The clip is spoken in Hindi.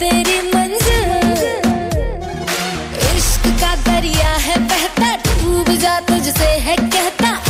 तेरी मंजिल। इश्क का दरिया है बहता डूब जा तुझसे है कहता।